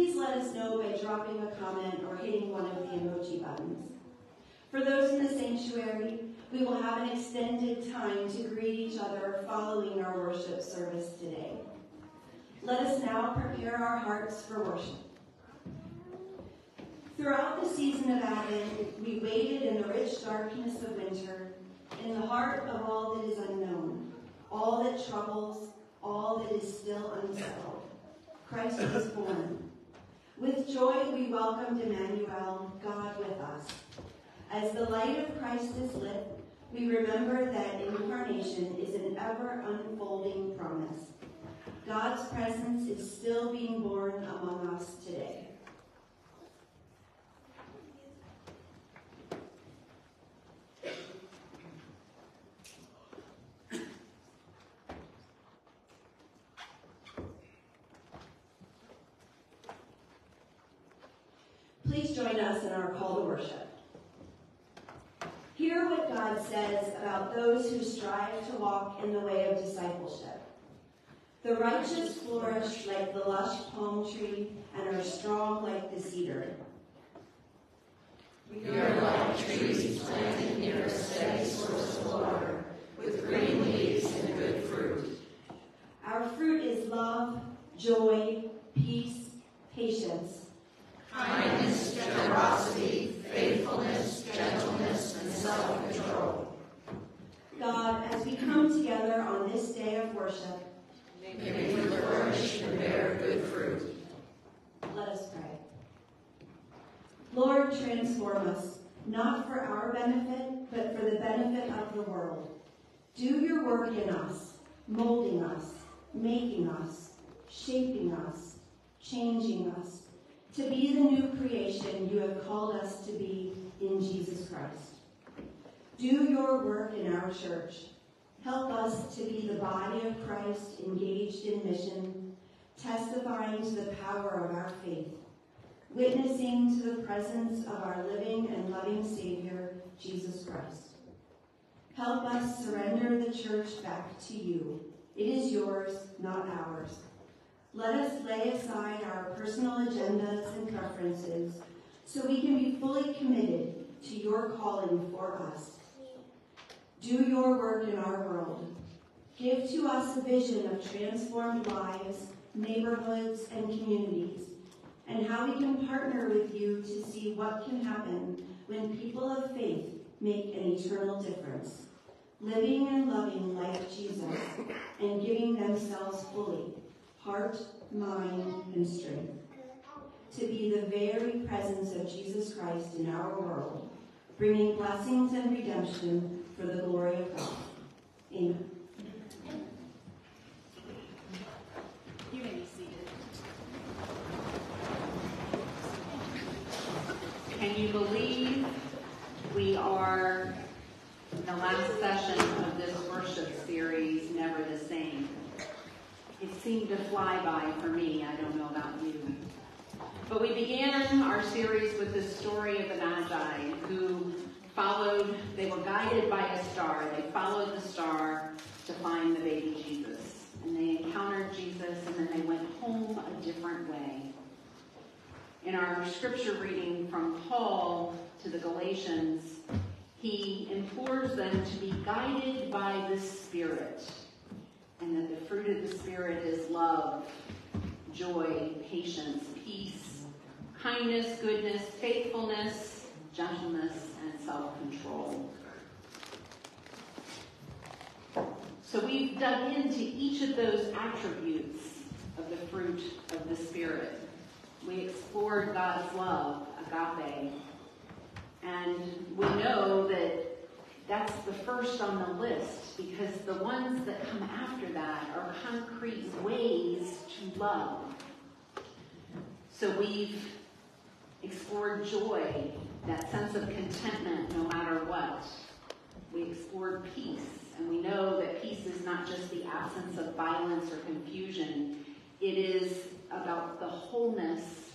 please let us know by dropping a comment or hitting one of the emoji buttons? For those in the sanctuary, we will have an extended time to greet each other following our worship service today. Let us now prepare our hearts for worship. Throughout the season of Advent, we waited in the rich darkness of winter, in the heart of all that is unknown, all that troubles, all that is still unsettled. Christ was born. With joy, we welcomed Emmanuel, God with us. As the light of Christ is lit, we remember that incarnation is an ever unfolding promise. God's presence is still being born among us today. Please join us in our call to worship. Hear what God says about those who strive to walk in the way of discipleship. The righteous flourish like the lush palm tree and are strong like the cedar. We are like trees planted near a steady source of water, with green leaves and good fruit. Our fruit is love, joy, peace, patience, Kindness, generosity, faithfulness, gentleness, and self-control. God, as we come together on this day of worship, May we flourish and bear good fruit. let us pray. Lord, transform us, not for our benefit, but for the benefit of the world. Do your work in us, molding us, making us, shaping us, changing us, to be the new creation you have called us to be in Jesus Christ. Do your work in our church. Help us to be the body of Christ engaged in mission, testifying to the power of our faith, witnessing to the presence of our living and loving Savior, Jesus Christ. Help us surrender the church back to you. It is yours, not ours. Let us lay aside our personal agendas and preferences so we can be fully committed to your calling for us. Do your work in our world. Give to us a vision of transformed lives, neighborhoods, and communities, and how we can partner with you to see what can happen when people of faith make an eternal difference, living and loving like Jesus and giving themselves fully, heart, mind, and strength, to be the very presence of Jesus Christ in our world, bringing blessings and redemption for the glory of God. Amen. You may be seated. Can you believe we are in the last session of this worship series, Never? It seemed to fly by for me. I don't know about you. But we began our series with the story of the Magi who followed, they were guided by a star. They followed the star to find the baby Jesus. And they encountered Jesus and then they went home a different way. In our scripture reading from Paul to the Galatians, he implores them to be guided by the Spirit and that the fruit of the Spirit is love, joy, patience, peace, kindness, goodness, faithfulness, gentleness, and self-control. So we've dug into each of those attributes of the fruit of the Spirit. We explored God's love, agape, and we know that that's the first on the list because the ones that come after that are concrete ways to love. So we've explored joy, that sense of contentment no matter what. We explored peace, and we know that peace is not just the absence of violence or confusion, it is about the wholeness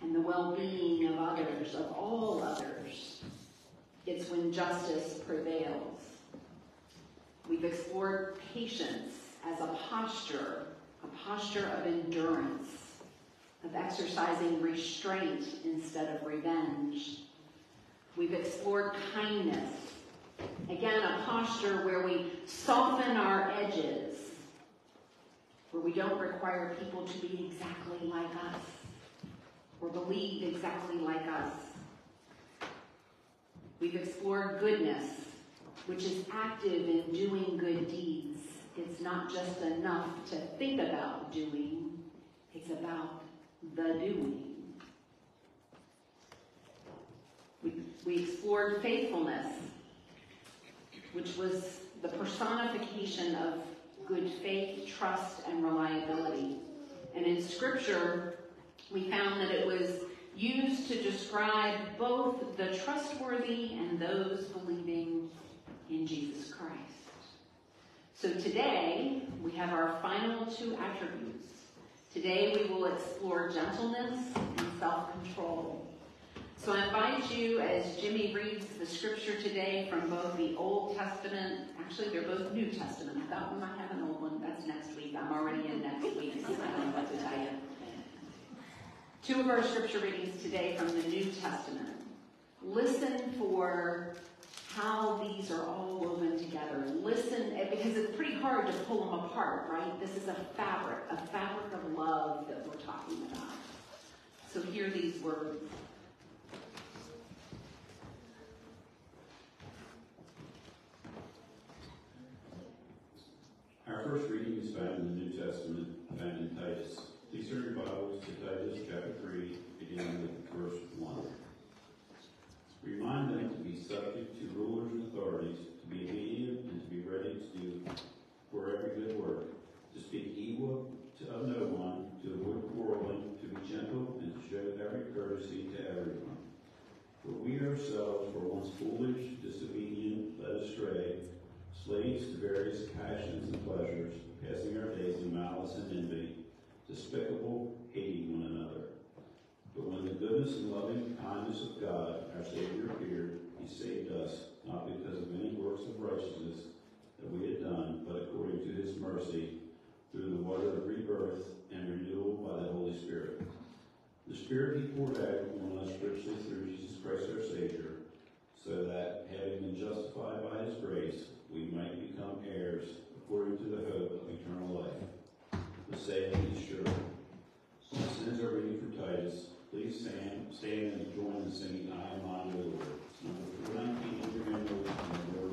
and the well-being of others, of all others. It's when justice prevails. We've explored patience as a posture, a posture of endurance, of exercising restraint instead of revenge. We've explored kindness, again, a posture where we soften our edges, where we don't require people to be exactly like us or believe exactly like us. We've explored goodness, which is active in doing good deeds. It's not just enough to think about doing, it's about the doing. We, we explored faithfulness, which was the personification of good faith, trust, and reliability. And in Scripture, we found that it was used to describe both the trustworthy and those believing in Jesus Christ. So today, we have our final two attributes. Today, we will explore gentleness and self-control. So I invite you, as Jimmy reads the scripture today from both the Old Testament, actually they're both New Testament. I thought we might have an old one. That's next week. I'm already in next week, so I don't know what to tell you. Two of our scripture readings today from the New Testament. Listen for how these are all woven together. Listen, because it's pretty hard to pull them apart, right? This is a fabric, a fabric of love that we're talking about. So hear these words. Our first reading is found in the New Testament, found in Titus. Please turn your Bibles to Titus chapter 3, beginning with verse 1. Remind them to be subject to rulers and authorities, to be obedient, and to be ready to do for every good work, to speak evil to, of no one, to avoid quarreling, to be gentle, and to show every courtesy to everyone. For we ourselves were once foolish, disobedient, led astray, slaves to various passions and pleasures, passing our days in malice and envy, despicable, hating one another. But when the goodness and loving kindness of God, our Savior, appeared, he saved us, not because of any works of righteousness that we had done, but according to his mercy, through the water of rebirth and renewal by the Holy Spirit. The Spirit he poured out on us richly through Jesus Christ our Savior, so that, having been justified by his grace, we might become heirs according to the hope of eternal life. The saying is sure. My sins are reading from Titus, please stand, stand and join in singing I am thine, O Lord. Number 419 in your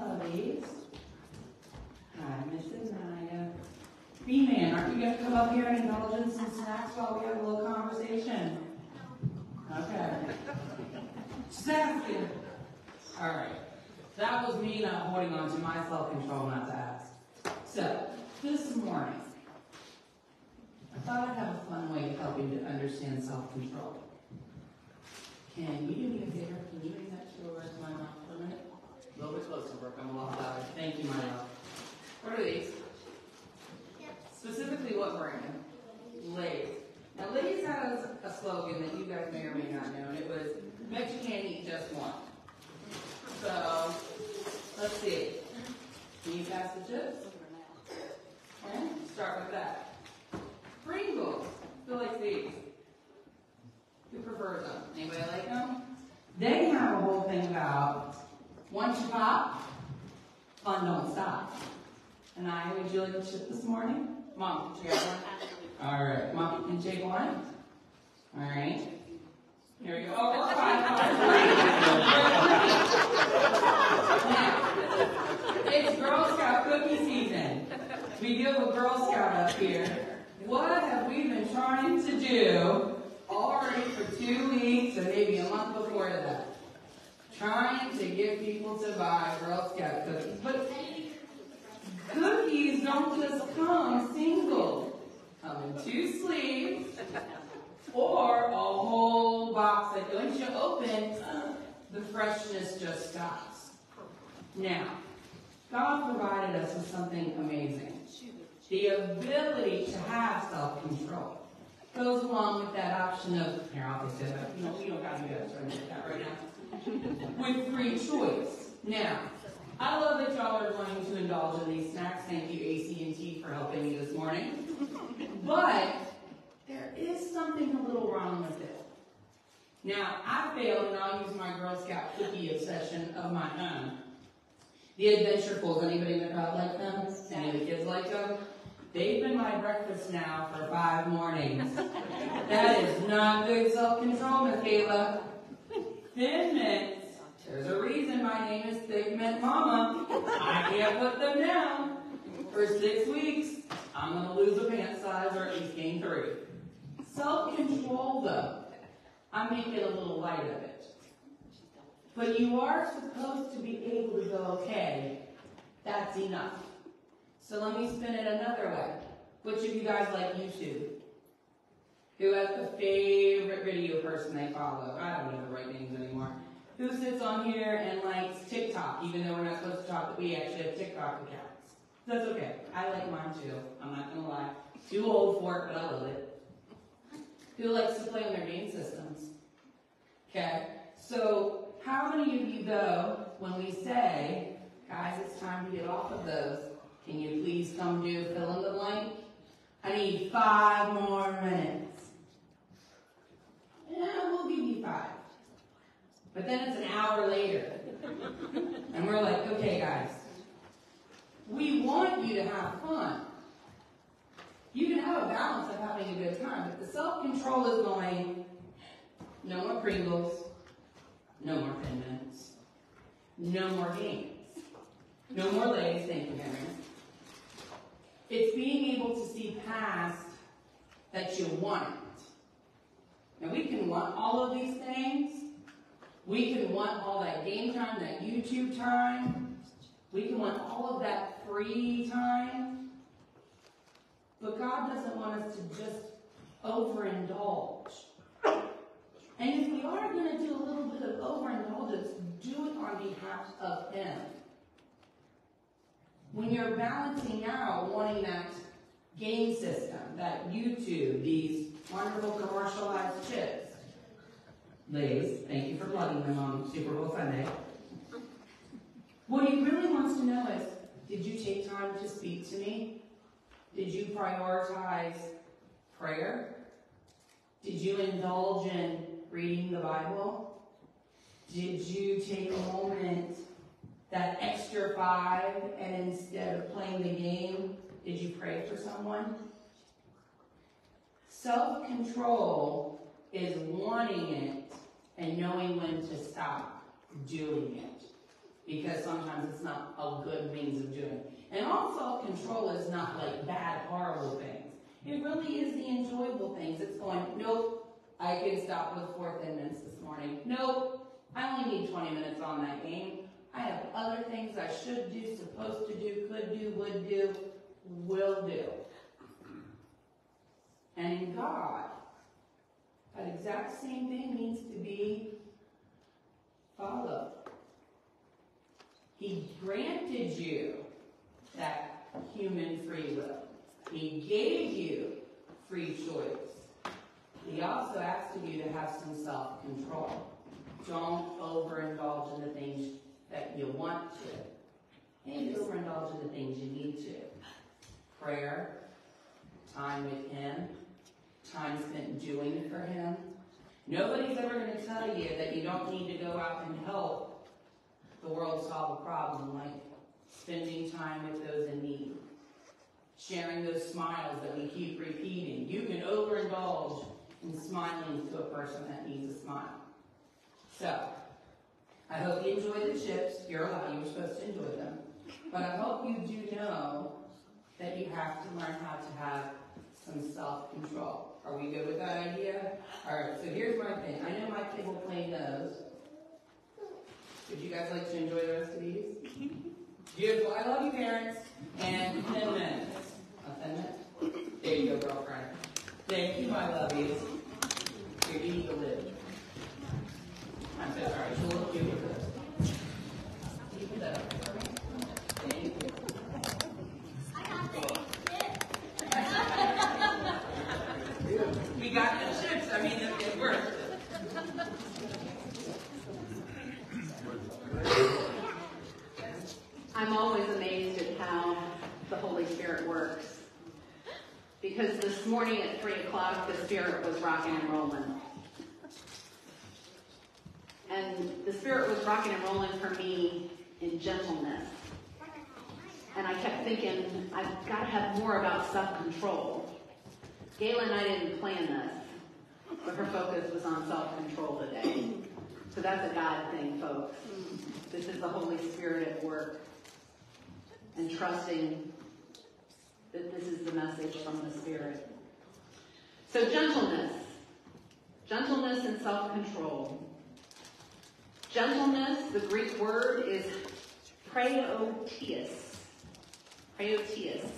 Lovies. Hi, Mrs. Naya. B-Man, aren't you gonna come up here and indulge in some snacks while we have a little conversation? Okay. All right. That was me not holding on to my self-control not to ask. So, this morning, I thought I'd have a fun way of helping to understand self-control. Can you do me a favor? Can you bring that to my for little bit closer, louder. Thank you, Maya. What are these? Specifically, what brand? Lay's. Now, Lay's has a slogan that you guys may or may not know, and it was, can't eat just one. So, let's see. Can you pass the chips? Okay, start with that. Pringles. Who likes these? Who prefers them? Anybody like them? They have a whole thing about once you pop, fun don't stop. And I, would you like a chip this morning? Mom, did you get one? All right, Mom, you can take one. All right. Here we go. Oh, it's fine, fine. Now, it's Girl Scout cookie season. We do have a Girl Scout up here. What have we been trying to do already for two weeks or maybe a month before that? Trying to get people to buy Girl Scout cookies. But cookies don't just come single. Come in two sleeves or a whole box that once you open, the freshness just stops. Now, God provided us with something amazing. The ability to have self-control goes along with that option of, here, I'll know, we don't do so I did that right now. With free choice. Now, I love that y'all are wanting to indulge in these snacks. Thank you, AC&T, for helping me this morning. But, there is something a little wrong with it. Now, I failed, and I'll use my Girl Scout cookie obsession of my own. The Adventurefuls, anybody in the crowd like them? Any of the kids like them? They've been my breakfast now for five mornings. That is not good self-control, Miss Kayla. Thin Mints. There's a name Mint Mama. I can't put them down. For six weeks, I'm going to lose a pant size or at least gain three. Self-control, though, I'm making a little light of it. But you are supposed to be able to go, okay, that's enough. So let me spin it another way. Which of you guys like YouTube? Who has a favorite video person they follow? I don't know the right names anymore. Who sits on here and likes TikTok, even though we're not supposed to talk that we actually have TikTok accounts? That's okay. I like mine too. I'm not gonna lie. Too old for it, but I love it. Who likes to play on their game systems? Okay. So how many of you go when we say, guys, it's time to get off of those? Can you please come do fill in the blank? I need five more minutes. Yeah, we'll give you five. But then it's an hour later. And we're like, okay, guys, we want you to have fun. You can have a balance of having a good time, but the self-control is going, no more Pringles, no more Mints, no more games, no more Lay's, thank you, Henry. It's being able to see past that you want it. Now we can want all of these things. We can want all that game time, that YouTube time. We can want all of that free time. But God doesn't want us to just overindulge. And if we are going to do a little bit of overindulgence, do it on behalf of Him. When you're balancing out wanting that game system, that YouTube, these wonderful commercialized chips, Lay's, thank you for plugging them on Super Bowl Sunday. What he really wants to know is, did you take time to speak to me? Did you prioritize prayer? Did you indulge in reading the Bible? Did you take a moment, that extra five, and instead of playing the game, did you pray for someone? Self control is wanting it and knowing when to stop doing it. Because sometimes it's not a good means of doing it. And also, control is not like bad, horrible things. It really is the enjoyable things. It's going, nope, I can stop with four Thin Mints this morning. Nope, I only need 20 minutes on that game. I have other things I should do, supposed to do, could do, would do, will do. And God, that exact same thing needs to be followed. He granted you that human free will. He gave you free choice. He also asked of you to have some self-control. Don't overindulge in the things that you want to. And overindulge in the things you need to. Prayer, time with Him, time spent doing it for Him. Nobody's ever going to tell you that you don't need to go out and help the world solve a problem like spending time with those in need, sharing those smiles that we keep repeating. You can overindulge in smiling to a person that needs a smile. So, I hope you enjoy the chips. You're allowed, you were supposed to enjoy them. But I hope you do know that you have to learn how to have some self-control. Are we good with that idea? Alright, so here's my thing. I know my kid will play those. Would you guys like to enjoy the rest of these? Beautiful. I love you, parents. And 10 minutes. A 10 minutes? There you go, girlfriend. Thank you, my lovies. Here, you need to live. I'm so sorry. She'll look cute with this. Keep it up. Thank you. We got the chips. I mean, it, it worked. I'm always amazed at how the Holy Spirit works. Because this morning at 3 o'clock, the Spirit was rocking and rolling. And the Spirit was rocking and rolling for me in gentleness. And I kept thinking, I've got to have more about self-control. Gayla and I didn't plan this, but her focus was on self-control today. So that's a God thing, folks. This is the Holy Spirit at work and trusting that this is the message from the Spirit. So gentleness. Gentleness and self-control. Gentleness, the Greek word is praotius. Praotius.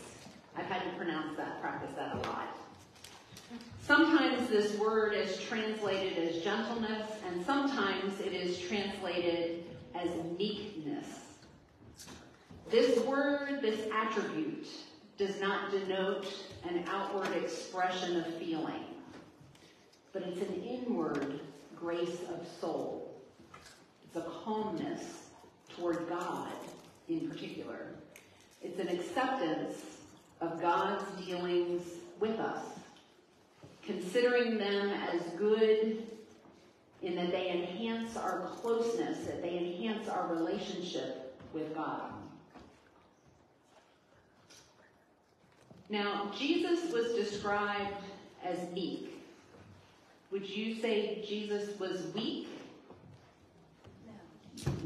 I've had to pronounce that, practice that a lot. Sometimes this word is translated as gentleness, and sometimes it is translated as meekness. This word, this attribute, does not denote an outward expression of feeling, but it's an inward grace of soul. It's a calmness toward God in particular. It's an acceptance of God's dealings with us, considering them as good in that they enhance our closeness, that they enhance our relationship with God. Now, Jesus was described as meek. Would you say Jesus was weak?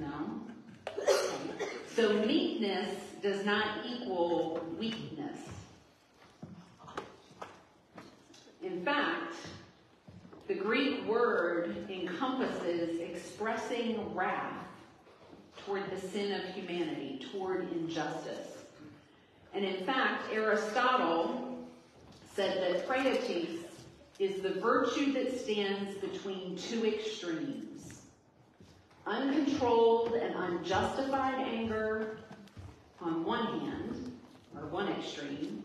No. Okay. So meekness does not equal weakness. In fact, the Greek word encompasses expressing wrath toward the sin of humanity, toward injustice. And in fact, Aristotle said that praetes is the virtue that stands between two extremes. Uncontrolled and unjustified anger on one hand, or one extreme,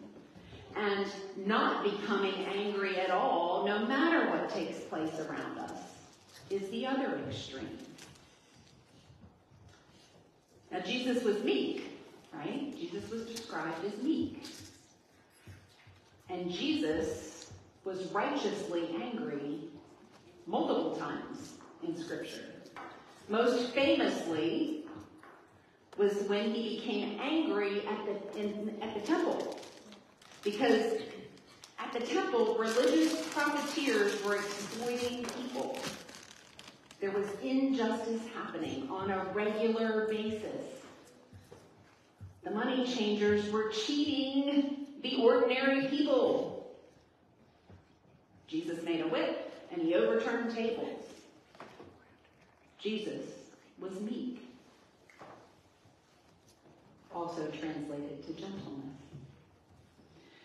and not becoming angry at all, no matter what takes place around us, is the other extreme. Now, Jesus was meek, right? Jesus was described as meek. And Jesus was righteously angry multiple times in Scripture. Most famously was when he became angry at the, in, at the temple. Because at the temple, religious profiteers were exploiting people. There was injustice happening on a regular basis. The money changers were cheating the ordinary people. Jesus made a whip and he overturned tables. Jesus was meek, also translated to gentleness.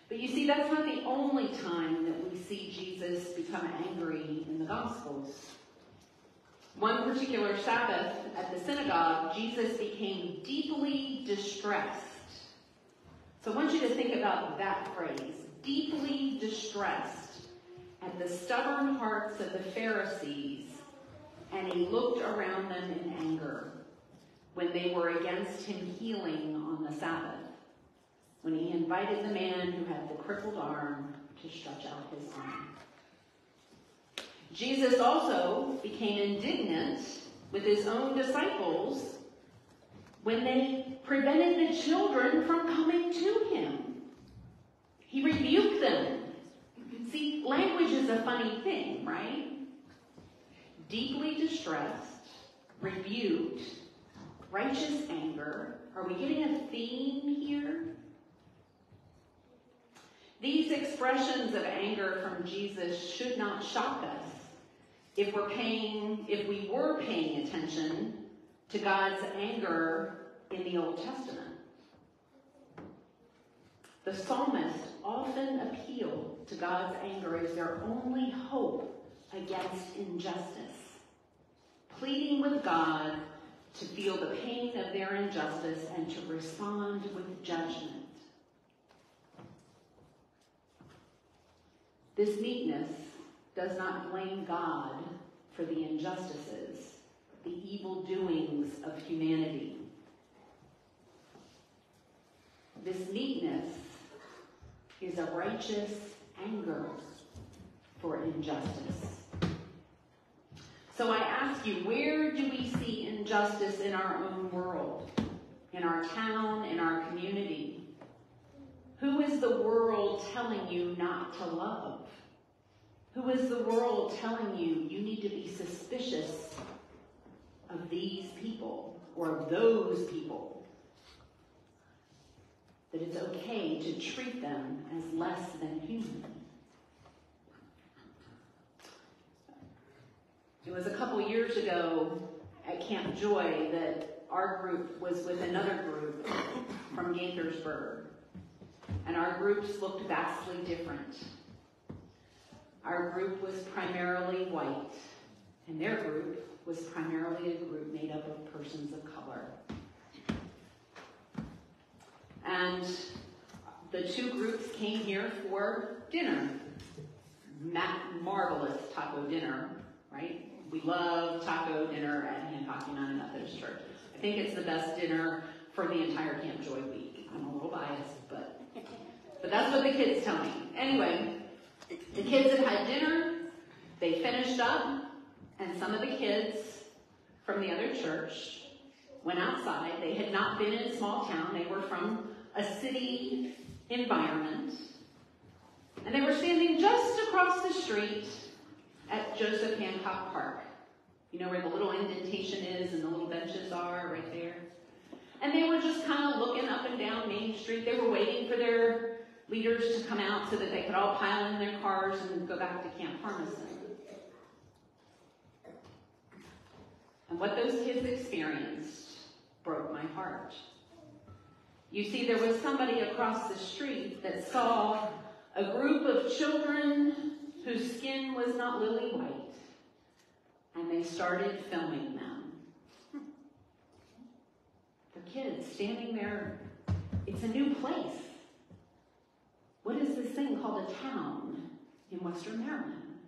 But you see, that's not the only time that we see Jesus become angry in the Gospels. One particular Sabbath at the synagogue, Jesus became deeply distressed. So I want you to think about that phrase deeply distressed at the stubborn hearts of the Pharisees, and he looked around them in anger when they were against him healing on the Sabbath when he invited the man who had the crippled arm to stretch out his arm. Jesus also became indignant with his own disciples when they prevented the children from coming to him. He rebuked them. See, language is a funny thing, right? Deeply distressed, rebuked, righteous anger. Are we getting a theme here? These expressions of anger from Jesus should not shock us if we're paying, if we were paying attention to God's anger in the Old Testament. The psalmist often appeal to God's anger as their only hope against injustice, pleading with God to feel the pain of their injustice and to respond with judgment. This meekness does not blame God for the injustices, the evil doings of humanity. This meekness is a righteous anger for injustice. So I ask you, where do we see injustice in our own world, in our town, in our community? Who is the world telling you not to love? Who is the world telling you you need to be suspicious of these people or of those people? That it's okay to treat them as less than human. It was a couple years ago at Camp Joy that our group was with another group from Gaithersburg. And our groups looked vastly different. Our group was primarily white, and their group was primarily a group made up of persons of color. And the two groups came here for dinner. Ma- marvelous taco dinner, right? We love taco dinner at Hancock United Methodist Church. I think it's the best dinner for the entire Camp Joy week. I'm a little biased, but but that's what the kids tell me. Anyway, the kids had had dinner, they finished up, and some of the kids from the other church went outside. They had not been in a small town, they were from a city environment. And they were standing just across the street at Joseph Hancock Park. You know where the little indentation is and the little benches are right there? And they were just kind of looking up and down Main Street. They were waiting for their leaders to come out so that they could all pile in their cars and go back to Camp Harmison. And what those kids experienced broke my heart. You see, there was somebody across the street that saw a group of children whose skin was not lily white, and they started filming them. The kids standing there, it's a new place. What is this thing called a town in Western Maryland?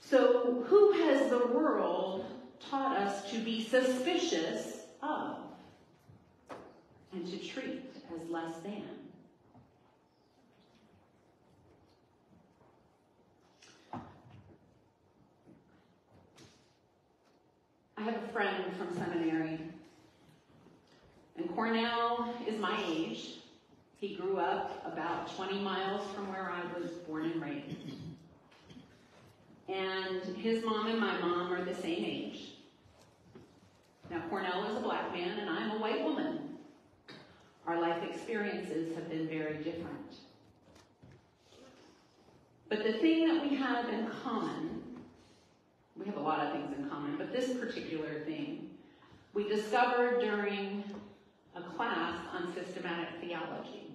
So, who has the world taught us to be suspicious of and to treat as less than? I have a friend from seminary, and Cornell is my age. He grew up about 20 miles from where I was born and raised. And his mom and my mom are the same age. Now, Cornell is a black man, and I'm a white woman. Our life experiences have been very different. But the thing that we have in common, we have a lot of things in common, but this particular thing, we discovered during a class on systematic theology.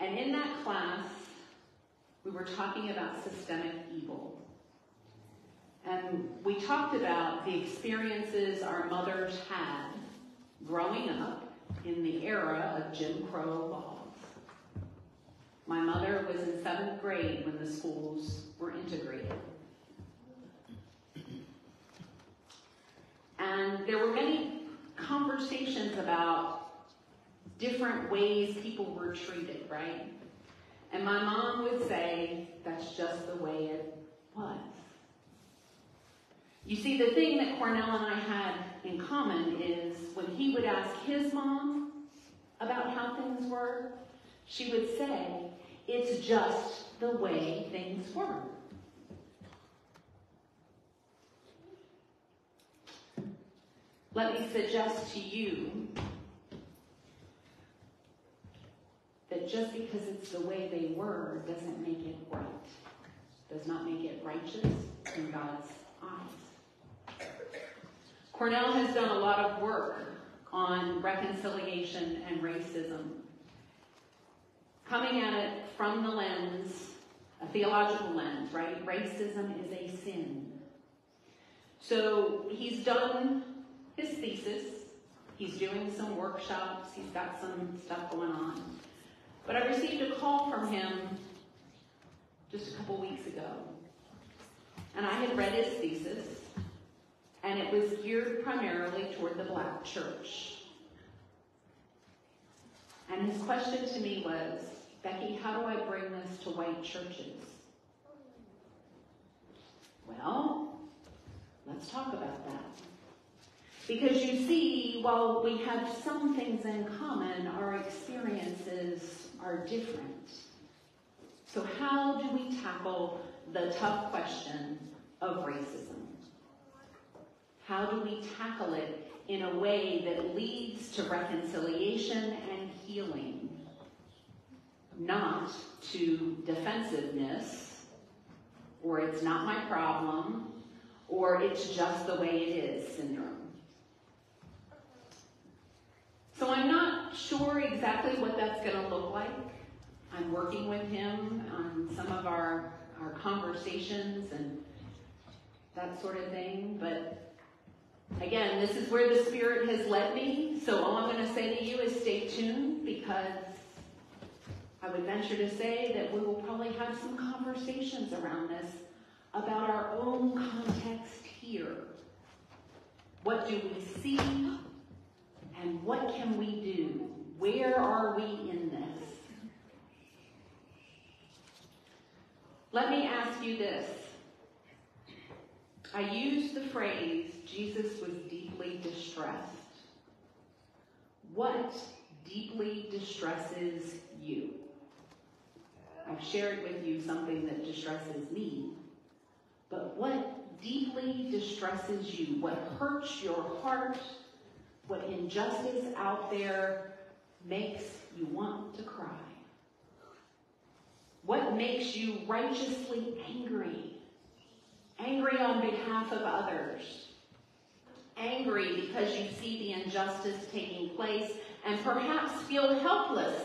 And in that class, we were talking about systemic evil. And we talked about the experiences our mothers had growing up in the era of Jim Crow laws. My mother was in seventh grade when the schools were integrated. And there were many conversations about different ways people were treated, right? And my mom would say, that's just the way it was. You see, the thing that Cornell and I had in common is when he would ask his mom about how things were, she would say, it's just the way things were. Let me suggest to you that just because it's the way they were doesn't make it right, does not make it righteous in God's eyes. Cornell has done a lot of work on reconciliation and racism, coming at it from the lens, a theological lens, right? Racism is a sin. So he's done his thesis. He's doing some workshops. He's got some stuff going on. But I received a call from him just a couple weeks ago. And I had read his thesis, and it was geared primarily toward the black church. And his question to me was, Becky, how do I bring this to white churches? Well, let's talk about that. Because you see, while we have some things in common, our experiences are different. So, how do we tackle the tough question of racism? How do we tackle it in a way that leads to reconciliation and healing, not to defensiveness or it's not my problem, or it's just the way it is syndrome. So I'm not sure exactly what that's going to look like. I'm working with him on some of our, our conversations and that sort of thing, but again, this is where the Spirit has led me, so all I'm going to say to you is stay tuned because I would venture to say that we will probably have some conversations around this about our own context here. What do we see? And what can we do? Where are we in this? Let me ask you this. I use the phrase, Jesus was deeply distressed. What deeply distresses you? I've shared with you something that distresses me. But what deeply distresses you? What hurts your heart? What injustice out there makes you want to cry? What makes you righteously angry? Angry on behalf of others. Angry because you see the injustice taking place and perhaps feel helpless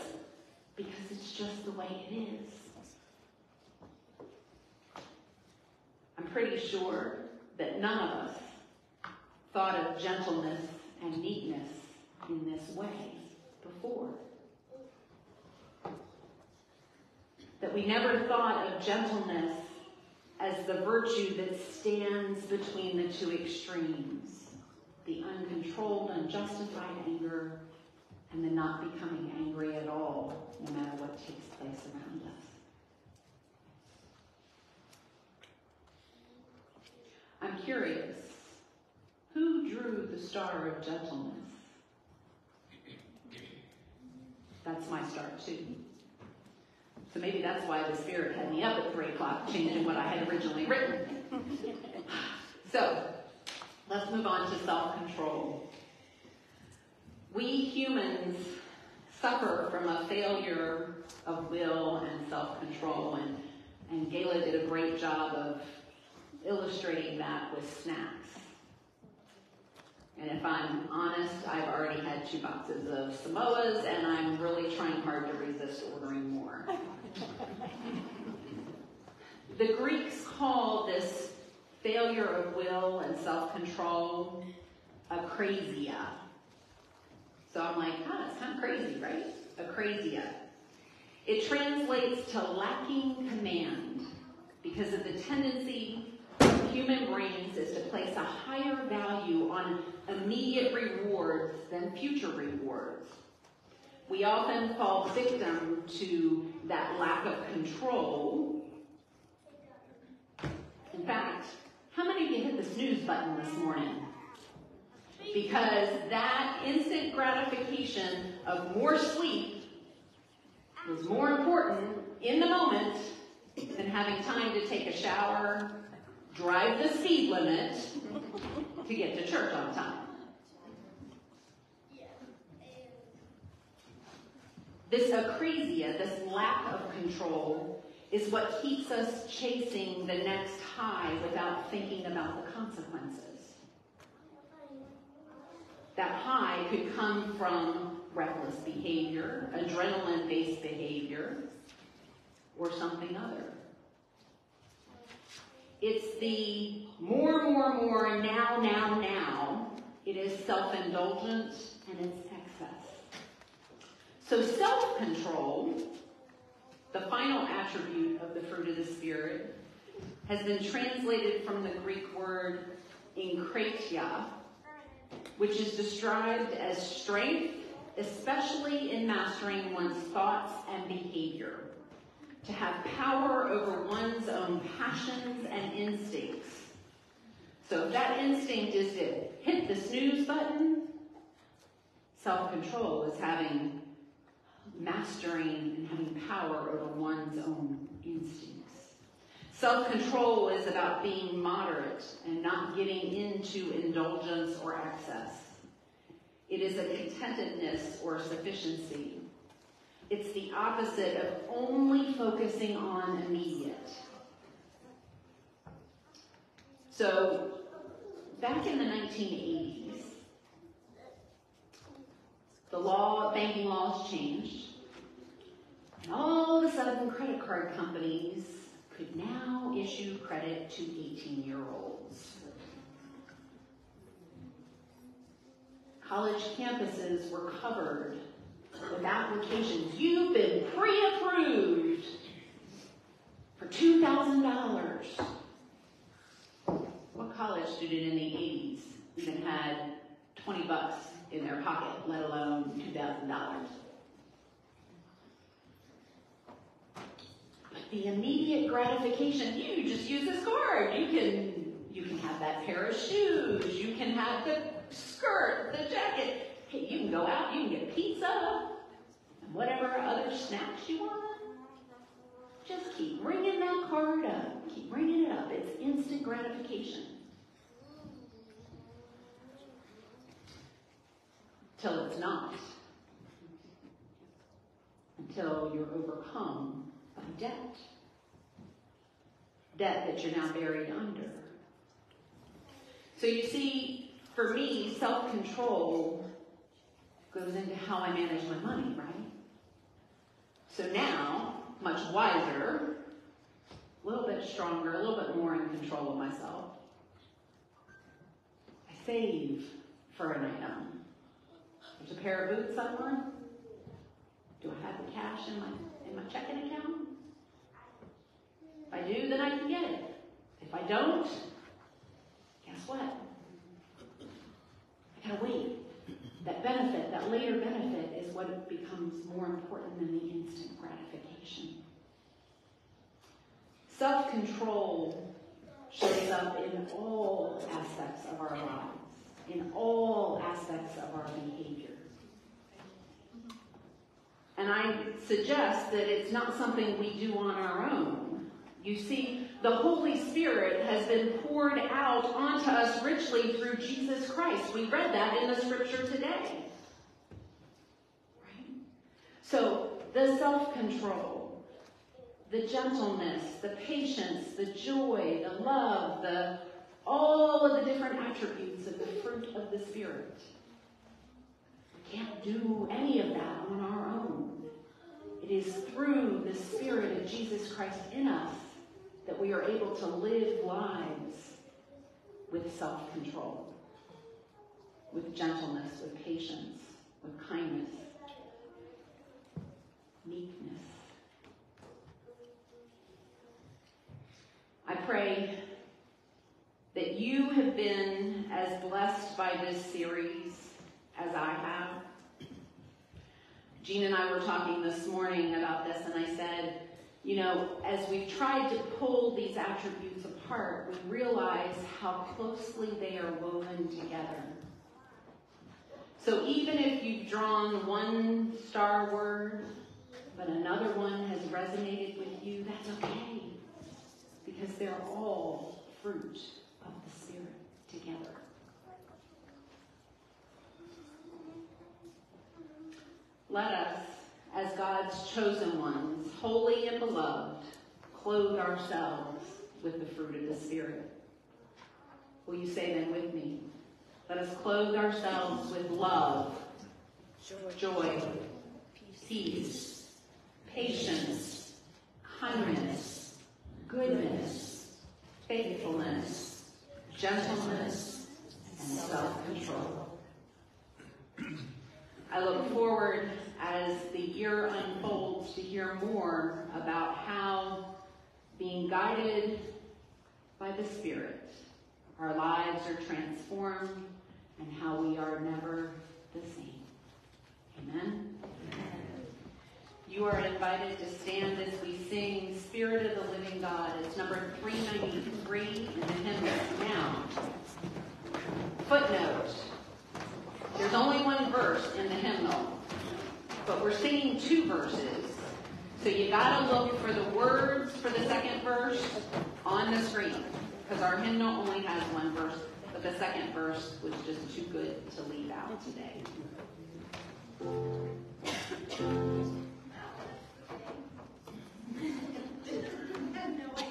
because it's just the way it is. I'm pretty sure that none of us thought of gentleness and neatness in this way before. That we never thought of gentleness as the virtue that stands between the two extremes the uncontrolled, unjustified anger, and the not becoming angry at all, no matter what takes place around us. I'm curious, who drew the star of gentleness? That's my star too. So maybe that's why the Spirit had me up at 3 o'clock, changing what I had originally written. So, let's move on to self-control. We humans suffer from a failure of will and self-control, and, and Gayla did a great job of illustrating that with snacks. And if I'm honest, I've already had two boxes of Samoas, and I'm really trying hard to resist ordering more. the Greeks call this failure of will and self-control akrasia. So I'm like, ah, it's kind of crazy, right? Akrasia. It translates to lacking command because of the tendency human brains is to place a higher value on immediate rewards than future rewards. We often fall victim to that lack of control. In fact, how many of you hit the snooze button this morning? Because that instant gratification of more sleep was more important in the moment than having time to take a shower, drive the speed limit to get to church on time. This akrasia, this lack of control, is what keeps us chasing the next high without thinking about the consequences. That high could come from reckless behavior, adrenaline based behavior, or something other. It's the more, more, more, now, now, now. It is self-indulgence and it's excess. So, self control, the final attribute of the fruit of the Spirit, has been translated from the Greek word enkratia, which is described as strength, especially in mastering one's thoughts and behavior, to have power over one's own passions and instincts. So if that instinct is to hit the snooze button, self-control is having mastering and having power over one's own instincts. Self-control is about being moderate and not getting into indulgence or excess. It is a contentedness or sufficiency. It's the opposite of only focusing on immediate. So, back in the 1980s, the law, banking laws changed. And all of a sudden, credit card companies could now issue credit to 18 year olds. College campuses were covered with applications. You've been pre approved for $2,000. What college student in the 80s even had 20 bucks in their pocket, let alone $2,000? But the immediate gratification, you just use this card. You can you can have that pair of shoes, you can have the skirt, the jacket. You can go out, you can get pizza, and whatever other snacks you want. Just keep ringing that card up. Keep ringing it up. It's instant gratification. Till it's not. Until you're overcome by debt. Debt that you're now buried under. So you see, for me, self control goes into how I manage my money, right? So now, much wiser, a little bit stronger, a little bit more in control of myself. I save for an item. There's a pair of boots I want. Do I have the cash in my in my checking account? If I do, then I can get it. If I don't, guess what? I gotta wait. That benefit, that later benefit, is what becomes more important than the instant gratification. Self control shows up in all aspects of our lives, in all aspects of our behavior. And I suggest that it's not something we do on our own. You see, the Holy Spirit has been poured out onto us richly through Jesus Christ. We read that in the scripture today. Right? So, the self control, the gentleness, the patience, the joy, the love, the all of the different attributes of the fruit of the Spirit. We can't do any of that on our own. It is through the Spirit of Jesus Christ in us that we are able to live lives with self control, with gentleness, with patience, with kindness, meekness. I pray that you have been as blessed by this series as I have. Jean and I were talking this morning about this, and I said, you know, as we've tried to pull these attributes apart, we realize how closely they are woven together. So even if you've drawn one star word, but another one has resonated with you, that's okay. Because they're all fruit of the Spirit together. Let us, as God's chosen ones, holy and beloved, clothe ourselves with the fruit of the Spirit. Will you say them with me? Let us clothe ourselves with love, joy, peace, patience, kindness, goodness, faithfulness, gentleness, and self-control. I look forward as the year unfolds to hear more about how being guided by the Spirit, our lives are transformed and how we are never the same. Amen. You are invited to stand as we sing Spirit of the Living God. It's number 393 in the hymn now. Footnote. There's only one verse in the hymnal, but we're singing two verses. So you gotta look for the words for the second verse on the screen, because our hymnal only has one verse, but the second verse was just too good to leave out today.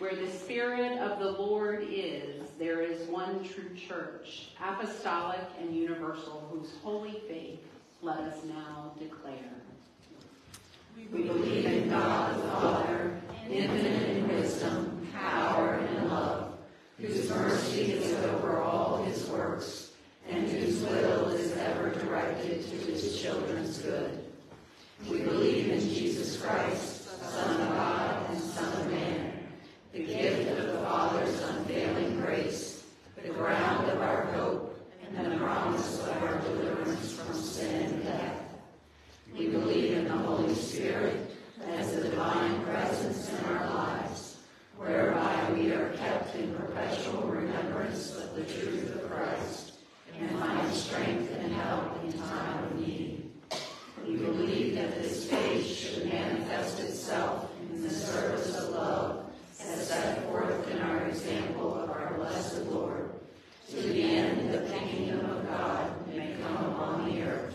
Where the Spirit of the Lord is, there is one true church, apostolic and universal, whose holy faith let us now declare. We believe in God the Father, infinite in wisdom, power, and love, whose mercy is over all his works, and whose will is ever directed to his children's good. We believe in Jesus Christ, Son of God and Son of Man, the gift of the Father's unfailing grace, the ground of our hope, and the promise of our deliverance from sin and death. We believe in the Holy Spirit as the divine presence in our lives, whereby we are kept in perpetual remembrance of the truth of Christ and find strength and help in time of need. We believe that this faith should manifest itself in the service of love as set forth in our example of our blessed Lord, to the end that the kingdom of God may come upon the earth.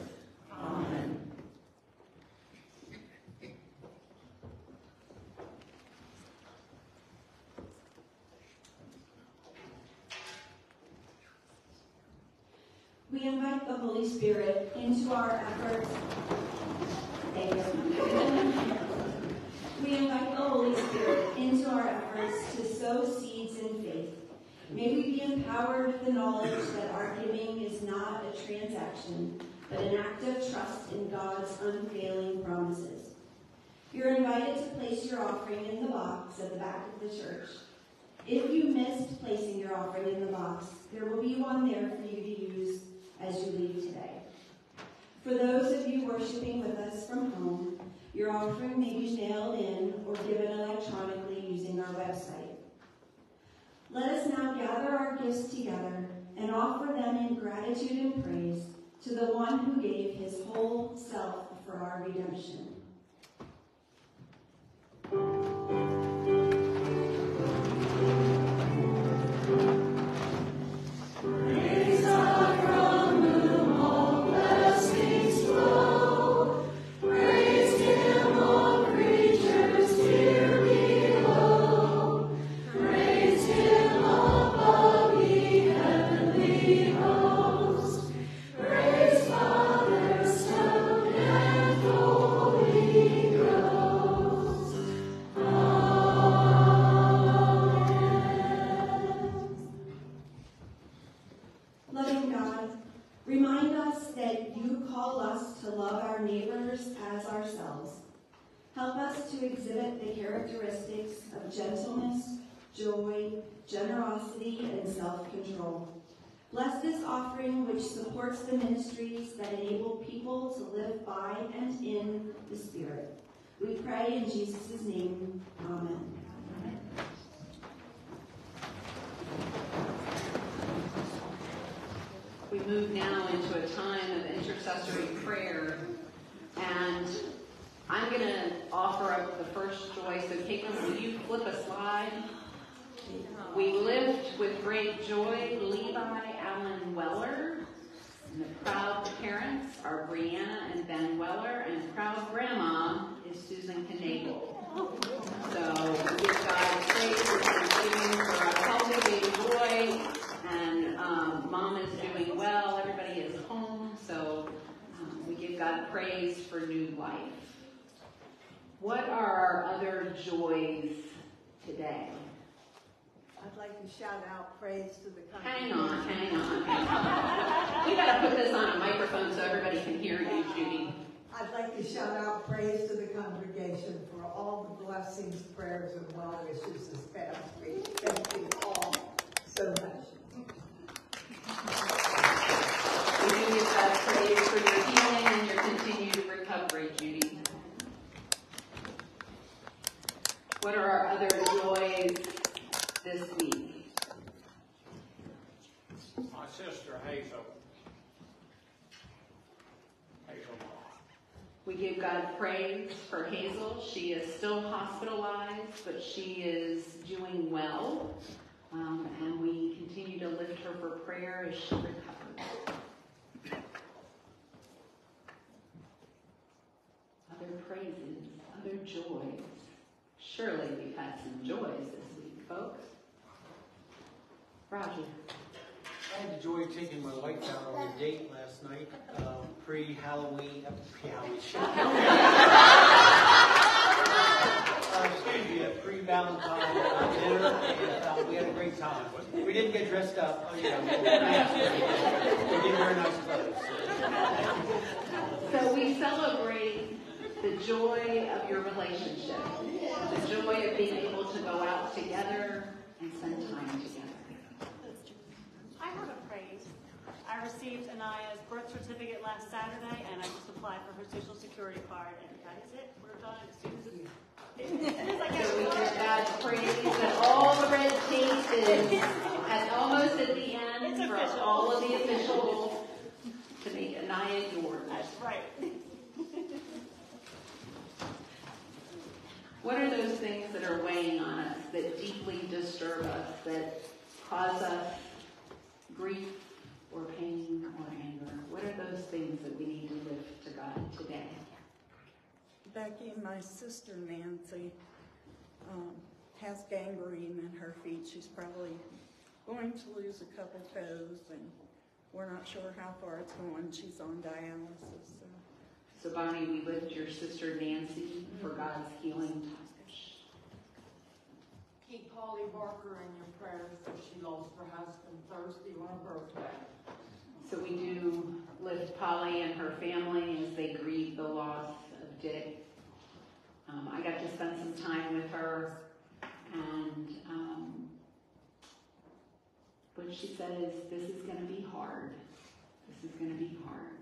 Amen. We invite the Spirit into our efforts. We invite the Holy Spirit into our efforts to sow seeds in faith. May we be empowered with the knowledge that our giving is not a transaction, but an act of trust in God's unfailing promises. You're invited to place your offering in the box at the back of the church. If you missed placing your offering in the box, there will be one there for you to use as you leave today. For those of you worshiping with us from home, your offering may be mailed in or given electronically using our website. Let us now gather our gifts together and offer them in gratitude and praise to the one who gave his whole self for our redemption. Gentleness, joy, generosity, and self-control. Bless this offering which supports the ministries that enable people to live by and in the Spirit. We pray in Jesus' name. Amen. We move now into a time of intercessory prayer, and I'm going to offer up the first joy. So, Caitlin, will you flip a slide? We lift with great joy Levi Allen Weller. And the proud parents are Brianna and Ben Weller, and proud grandma is Susan Knable. So give God praise for Thanksgiving for baby boy, and um, mom is doing well. Everybody is home, so um, we give God praise for new life. What are our other joys today? I'd like to shout out praise to the Hang congregation. on, hang on, hang on. We gotta put this on a microphone so everybody can hear you, Judy. I'd like to shout out praise to the congregation for all the blessings, prayers, and well wishes this past week. Thank you all so much. What are our other joys this week? My sister Hazel. Hazel. We give God praise for Hazel. She is still hospitalized, but she is doing well. Um, and we continue to lift her for prayer as she recovers. Other praises, other joys. Surely we've had some joys this week, folks. Roger. I had the joy of taking my wife out on a date last night, um, pre-Halloween, uh, pre-Halloween. Uh, excuse me, a pre-Valentine uh, dinner, and uh, we had a great time. We didn't get dressed up, you know, we did wear nice clothes. So we celebrate the joy of your relationship, the joy of being able to go out together and spend time together. I have a praise. I received Anaya's birth certificate last Saturday, and I just applied for her social security card, and that is it. We're done as soon as it- as soon as I get So we give God praise that all the red tape is at almost at the It's end for official. all of the officials to make Anaya yours. That's right. What are those things that are weighing on us, that deeply disturb us, that cause us grief or pain or anger? What are those things that we need to lift to God today? Becky, my sister Nancy, um, has gangrene in her feet. She's probably going to lose a couple toes, and we're not sure how far it's going. She's on dialysis, so. Bonnie, we lift your sister Nancy for God's healing touch. Keep Polly Barker in your prayers as she lost her husband Thursday on her birthday. So we do lift Polly and her family as they grieve the loss of Dick. Um, I got to spend some time with her, and um, what she said is, "This is going to be hard. This is going to be hard."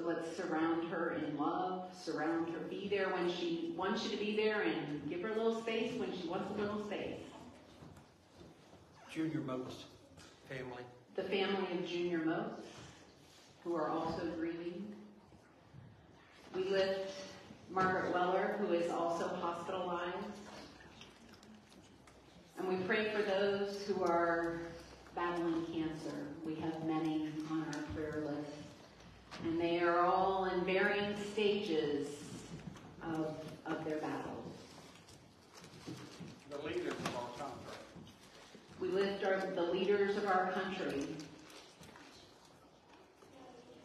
So let's surround her in love. Surround her. Be there when she wants you to be there, and give her a little space when she wants a little space. Junior Moats family. the family of Junior Moats, who are also grieving. We lift Margaret Weller, who is also hospitalized. And we pray for those who are battling cancer. We have many on our prayer list. And they are all in varying stages of, of their battles. The leaders of our country. We lift our, the leaders of our country.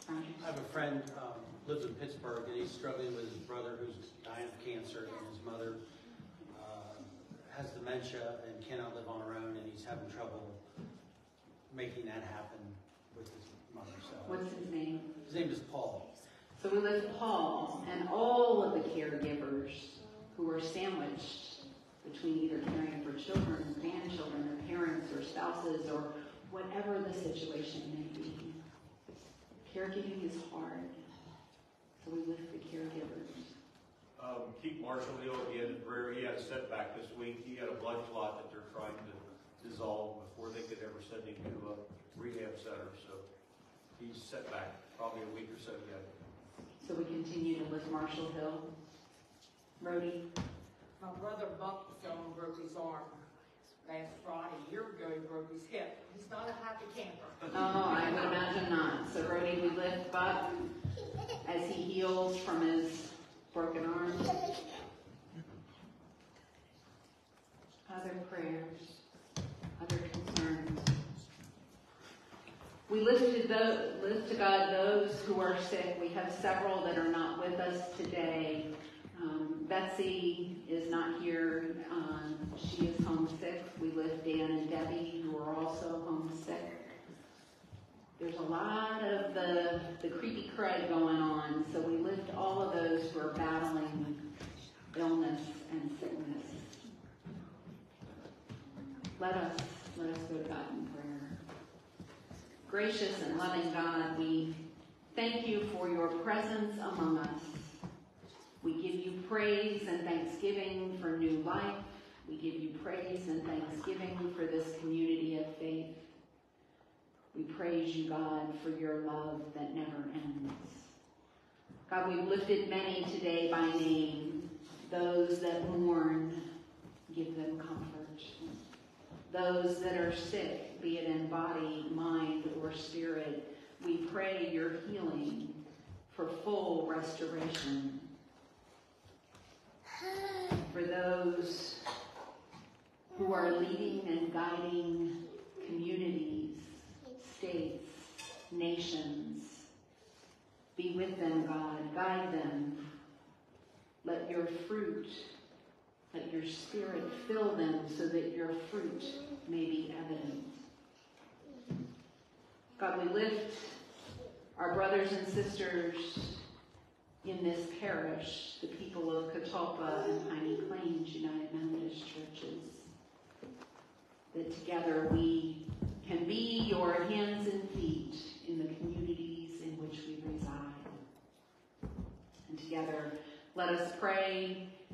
I have a friend, um, lives in Pittsburgh, and he's struggling with his brother who's dying of cancer, and his mother, uh, has dementia and cannot live on her own, and he's having trouble making that happen with his mother, so. What's his name? His name is Paul. So we lift Paul and all of the caregivers who are sandwiched between either caring for children, grandchildren, or parents, or spouses, or whatever the situation may be. Caregiving is hard, so we lift the caregivers. Um, Keith Marshall Hill, he had, a rare- he had a setback this week. He had a blood clot that they're trying to dissolve before they could ever send him to a rehab center, so he's set back probably a week or so yet. So we continue to lift Marshall Hill. Rhodey, My brother Buck Stone broke his arm last Friday. A year ago, he broke his hip. He's not a happy camper. Oh, I would imagine not. So Rhodey, we lift Buck as he heals from his broken arm. Other prayers, We lift to, tho- lift to God those who are sick. We have several that are not with us today. Um, Betsy is not here. Um, she is homesick. We lift Dan and Debbie, who are also homesick. There's a lot of the, the creepy crud going on, so we lift all of those who are battling illness and sickness. Let us, let us go to God. Gracious and loving God, we thank you for your presence among us. We give you praise and thanksgiving for new life. We give you praise and thanksgiving for this community of faith. We praise you, God, for your love that never ends. God, we've lifted many today by name. Those that mourn, give them comfort those that are sick, be it in body, mind, or spirit. We pray your healing for full restoration. For those who are leading and guiding communities, states, nations, be with them, God. Guide them. Let your fruit let your spirit fill them so that your fruit may be evident. God, we lift our brothers and sisters in this parish, the people of Catalpa and Piney Plains United Methodist Churches, that together we can be your hands and feet in the communities in which we reside. And together, let us pray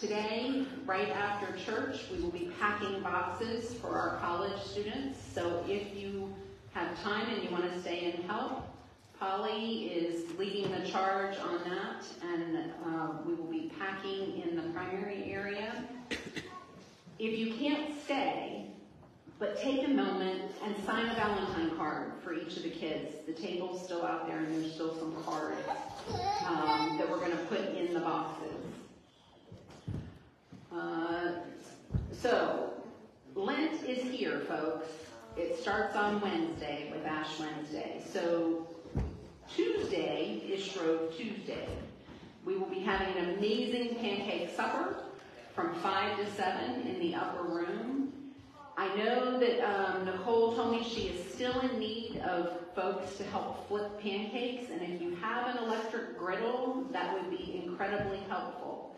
Today, right after church, we will be packing boxes for our college students. So if you have time and you want to stay and help, Polly is leading the charge on that, and uh, we will be packing in the primary area. If you can't stay, but take a moment and sign a Valentine card for each of the kids. The table's still out there, and there's still some cards um, that we're going to put in the boxes. Uh, so, Lent is here, folks. It starts on Wednesday with Ash Wednesday. So, Tuesday is Shrove Tuesday. We will be having an amazing pancake supper from 5 to 7 in the upper room. I know that um, Nicole told me she is still in need of folks to help flip pancakes, and if you have an electric griddle, that would be incredibly helpful.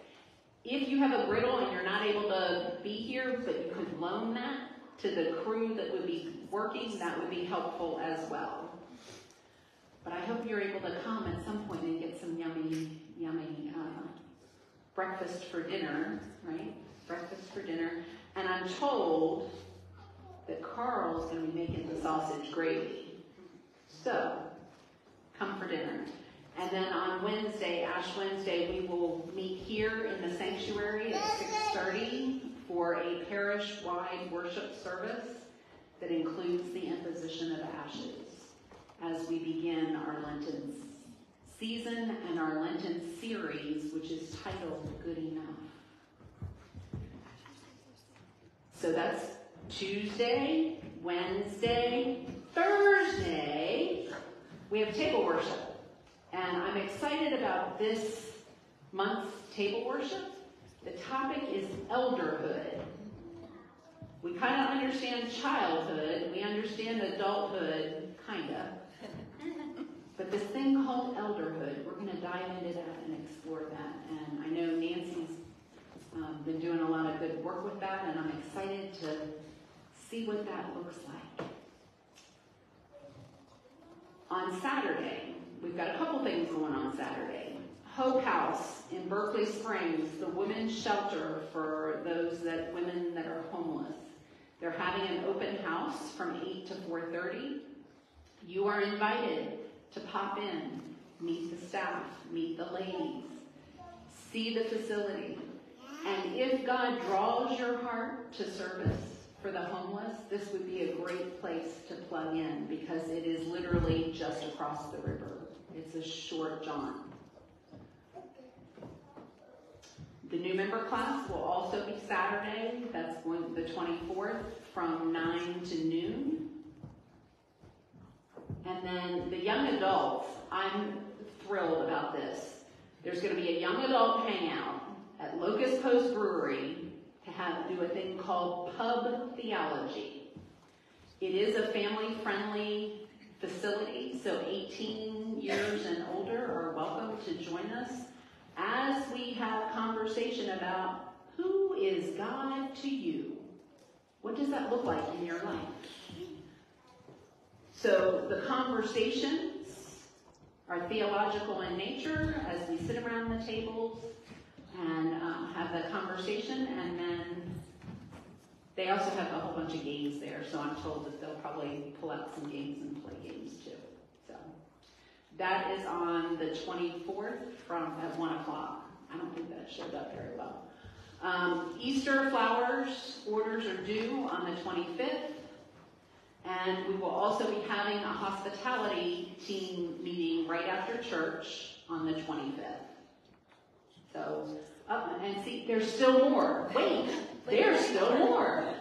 If you have a griddle and you're not able to be here, but you could loan that to the crew that would be working, that would be helpful as well. But I hope you're able to come at some point and get some yummy, yummy uh, breakfast for dinner, right? Breakfast for dinner. And I'm told that Carl's going to be making the sausage gravy. So, come for dinner. And then on Wednesday, Ash Wednesday, we will meet here in the sanctuary at 6.30 for a parish-wide worship service that includes the imposition of ashes as we begin our Lenten season and our Lenten series, which is titled Good Enough. So that's Tuesday, Wednesday, Thursday, we have table worship. And I'm excited about this month's table worship. The topic is elderhood. We kind of understand childhood, we understand adulthood, kind of. But this thing called elderhood, we're going to dive into that and explore that. And I know Nancy's um, been doing a lot of good work with that, and I'm excited to see what that looks like. On Saturday, we've got a couple things going on Saturday. Hope House in Berkeley Springs, the women's shelter for those that women that are homeless. They're having an open house from 8 to 4:30. You are invited to pop in, meet the staff, meet the ladies, see the facility. And if God draws your heart to service for the homeless, this would be a great place to plug in because it is literally just across the river. It's a short jaunt. The new member class will also be Saturday, that's going the 24th, from 9 to noon. And then the young adults, I'm thrilled about this. There's going to be a young adult hangout at Locust Post Brewery to have do a thing called pub theology. It is a family-friendly facility, so 18 years and older are welcome to join us as we have a conversation about who is God to you. What does that look like in your life? So the conversations are theological in nature as we sit around the tables and um, have the conversation, and then they also have a whole bunch of games there, so I'm told that they'll probably pull out some games and play games too. So that is on the 24th from at one o'clock. I don't think that showed up very well. Um, Easter flowers orders are due on the 25th. And we will also be having a hospitality team meeting right after church on the 25th. So, uh, and see, there's still more. Wait, there's still more.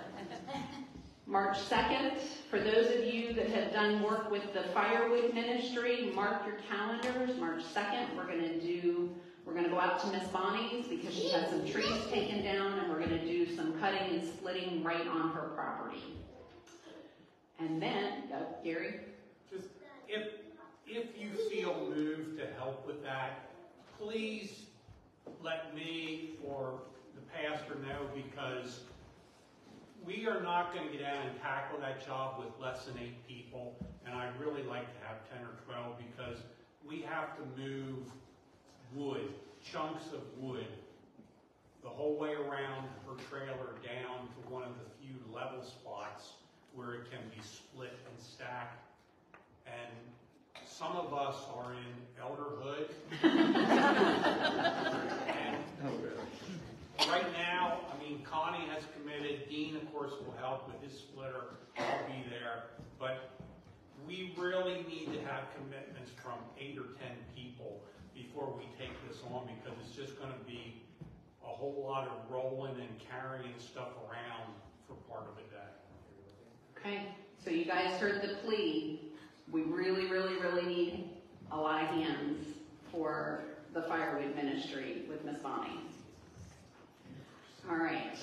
March 2nd, for those of you that have done work with the firewood ministry, mark your calendars. March 2nd, we're going to do, we're going to go out to Miss Bonnie's because she had some trees taken down and we're going to do some cutting and splitting right on her property. And then, Gary? Just, if, if you feel moved to help with that, please let me or the pastor know because we are not going to get out and tackle that job with less than eight people. And I'd really like to have 10 or 12 because we have to move wood, chunks of wood, the whole way around her trailer down to one of the few level spots where it can be split and stacked. And some of us are in elderhood. and oh, right now, I mean, Connie has committed, Dean, of course, will help with his splitter, I'll be there. But we really need to have commitments from eight or 10 people before we take this on because it's just going to be a whole lot of rolling and carrying stuff around for part of a day. Okay, so you guys heard the plea. We really, really, really need a lot of hands for the firewood ministry with Miss Bonnie. All right.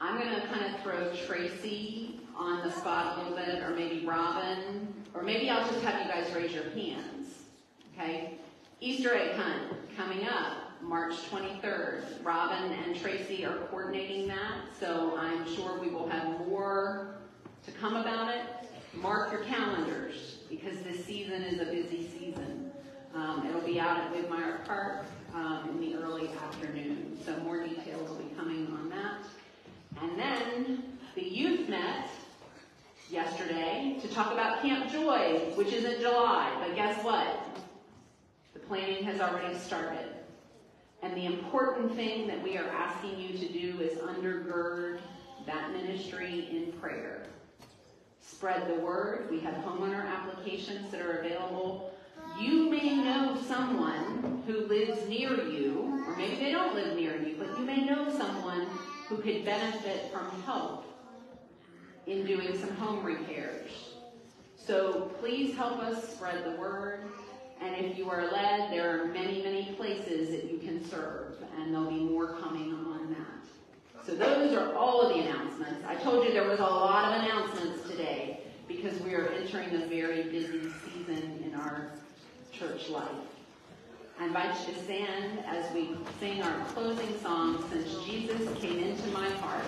I'm going to kind of throw Tracy on the spot a little bit, or maybe Robin, or maybe I'll just have you guys raise your hands. Okay? Easter egg hunt coming up March 23rd. Robin and Tracy are coordinating that, so I'm sure we will have more to come about it. Mark your calendars because this season is a busy season. Um, it'll be out at Widmeyer Park um, in the early afternoon, so more details will be coming on that. And then the youth met yesterday to talk about Camp Joy, which is in July. But guess what? The planning has already started. And the important thing that we are asking you to do is undergird that ministry in prayer. Spread the word. We have homeowner applications that are available. You may know someone who lives near you, or maybe they don't live near you, but you may know someone who could benefit from help in doing some home repairs. So please help us spread the word. And if you are led, there are many, many places that you can serve, and there'll be more coming on that. So those are all of the announcements. I told you there was a lot of announcements today because we are entering a very busy season in our church life. I invite you to stand as we sing our closing song, Since Jesus Came Into My Heart.